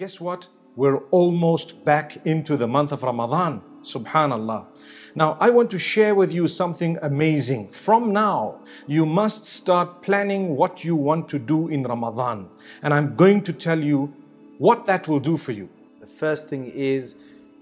Guess what? We're almost back into the month of Ramadan. Subhanallah. Now, I want to share with you something amazing. From now, you must start planning what you want to do in Ramadan. And I'm going to tell you what that will do for you. The first thing is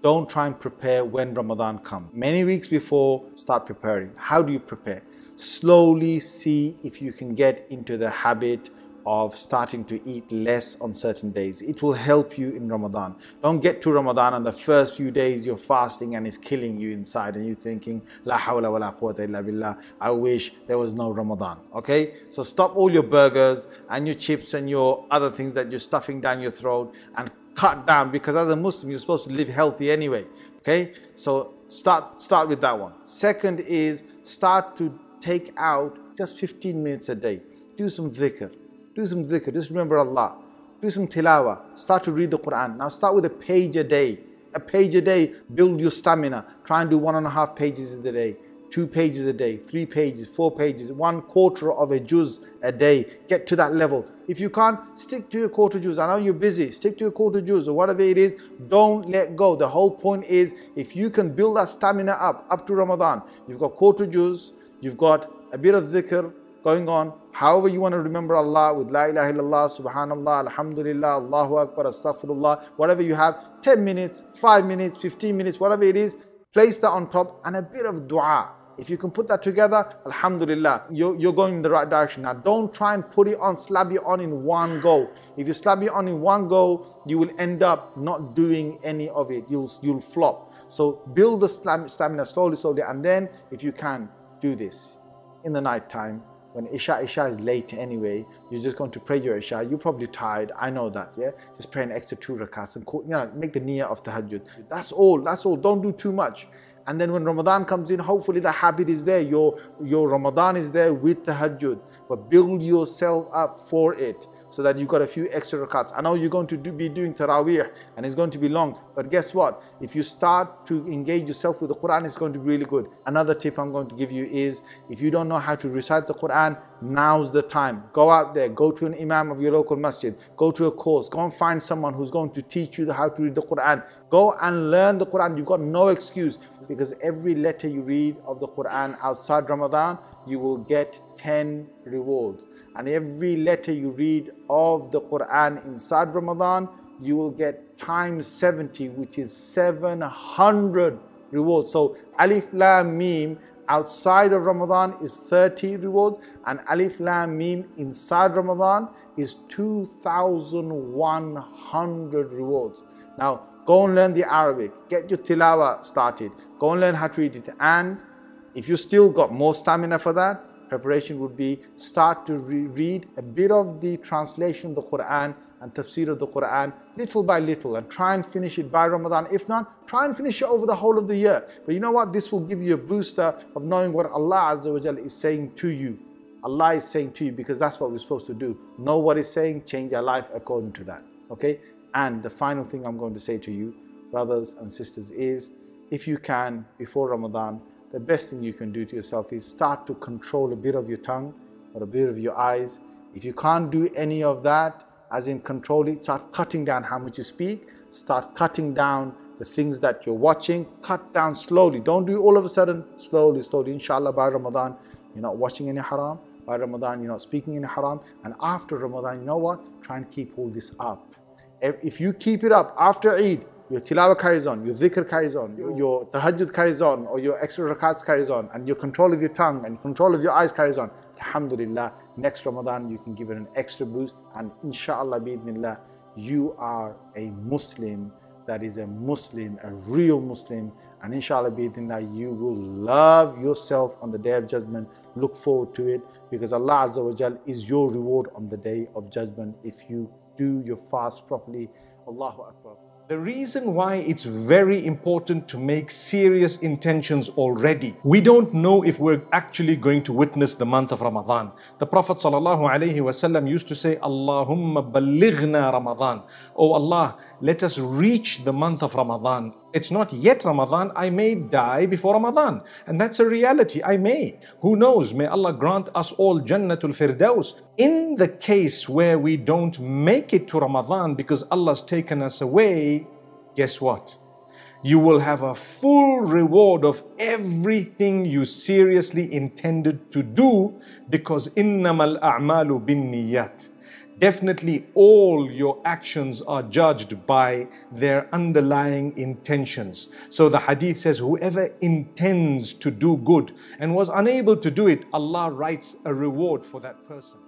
don't try and prepare when Ramadan comes. Many weeks before, start preparing. How do you prepare? Slowly see if you can get into the habit of starting to eat less on certain days. It will help you in Ramadan. Don't get to Ramadan and the first few days you're fasting and it's killing you inside and you're thinking, La hawla wa la quwwata illa billah. I wish there was no Ramadan. Okay? So stop all your burgers and your chips and your other things that you're stuffing down your throat and cut down because as a Muslim you're supposed to live healthy anyway. Okay? So start start with that one. Second is start to take out just 15 minutes a day. Do some dhikr do some dhikr, just remember Allah. Do some tilawah, start to read the Quran. Now start with a page a day. A page a day, build your stamina. Try and do one and a half pages a day, two pages a day, three pages, four pages, one quarter of a juz a day. Get to that level. If you can't, stick to your quarter juz. I know you're busy, stick to your quarter juz or whatever it is. Don't let go. The whole point is if you can build that stamina up, up to Ramadan, you've got quarter juz, you've got a bit of dhikr, going on. However you want to remember Allah with La ilaha illallah, subhanallah, alhamdulillah, Allahu akbar, astaghfirullah, whatever you have, 10 minutes, 5 minutes, 15 minutes, whatever it is, place that on top and a bit of dua. If you can put that together, Alhamdulillah, you're, you're going in the right direction. Now, don't try and put it on, slab it on in one go. If you slab it on in one go, you will end up not doing any of it. You'll, you'll flop. So build the stamina slowly, slowly, and then if you can, do this in the night time when Isha, Isha is late anyway, you're just going to pray your Isha, you're probably tired, I know that, yeah? Just pray an extra two rakats and you know, make the niyyah of the tahajjud. That's all, that's all, don't do too much. And then when Ramadan comes in, hopefully the habit is there, your, your Ramadan is there with tahajjud, but build yourself up for it so that you've got a few extra rakats. I know you're going to do, be doing taraweeh and it's going to be long, but guess what? If you start to engage yourself with the Quran, it's going to be really good. Another tip I'm going to give you is if you don't know how to recite the Quran, now's the time. Go out there, go to an imam of your local masjid, go to a course, go and find someone who's going to teach you how to read the Quran. Go and learn the Quran. You've got no excuse every letter you read of the Quran outside Ramadan, you will get 10 rewards and every letter you read of the Quran inside Ramadan, you will get times 70, which is 700 rewards. So Alif Lam Mim outside of Ramadan is 30 rewards, and Alif Lam Mim inside Ramadan is 2,100 rewards. Now, go and learn the Arabic, get your tilawa started, go and learn how to read it. And if you still got more stamina for that, preparation would be start to re read a bit of the translation of the Quran and tafsir of the Quran little by little and try and finish it by Ramadan. If not, try and finish it over the whole of the year. But you know what? This will give you a booster of knowing what Allah Azza wa is saying to you. Allah is saying to you because that's what we're supposed to do. Know what He's saying, change our life according to that. Okay? And the final thing I'm going to say to you, brothers and sisters, is if you can, before Ramadan, the best thing you can do to yourself is start to control a bit of your tongue or a bit of your eyes. If you can't do any of that, as in control it, start cutting down how much you speak, start cutting down the things that you're watching, cut down slowly. Don't do all of a sudden, slowly, slowly. Inshallah, by Ramadan, you're not watching any haram. By Ramadan, you're not speaking any haram. And after Ramadan, you know what? Try and keep all this up. If you keep it up after Eid, your tilawah carries on, your dhikr carries on, your, your tahajjud carries on, or your extra rakats carries on, and your control of your tongue and control of your eyes carries on. Alhamdulillah, next Ramadan you can give it an extra boost, and inshallah, bi'idhnillah, you are a Muslim that is a Muslim, a real Muslim, and inshallah, bi'idhnillah, you will love yourself on the day of judgment. Look forward to it because Allah Azza wa Jal is your reward on the day of judgment if you do your fast properly. Allahu Akbar. The reason why it's very important to make serious intentions already. We don't know if we're actually going to witness the month of Ramadan. The Prophet ﷺ used to say, Allahumma balighna Ramadan. Oh Allah, let us reach the month of Ramadan. It's not yet Ramadan. I may die before Ramadan. And that's a reality. I may. Who knows? May Allah grant us all Jannatul Firdaus. In the case where we don't make it to Ramadan because Allah's taken us away, guess what? You will have a full reward of everything you seriously intended to do because innamal a'malu bin niyat definitely all your actions are judged by their underlying intentions. So the hadith says, whoever intends to do good and was unable to do it, Allah writes a reward for that person.